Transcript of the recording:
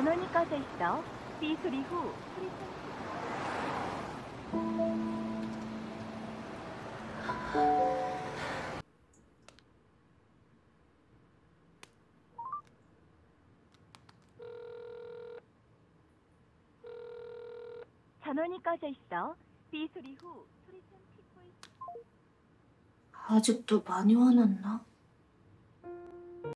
전원이 꺼져 있어. 삐 소리 후 소리 전원이 꺼져 있어. 삐 소리 후 소리 좀 아직도 많이 화났나?